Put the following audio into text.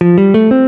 Música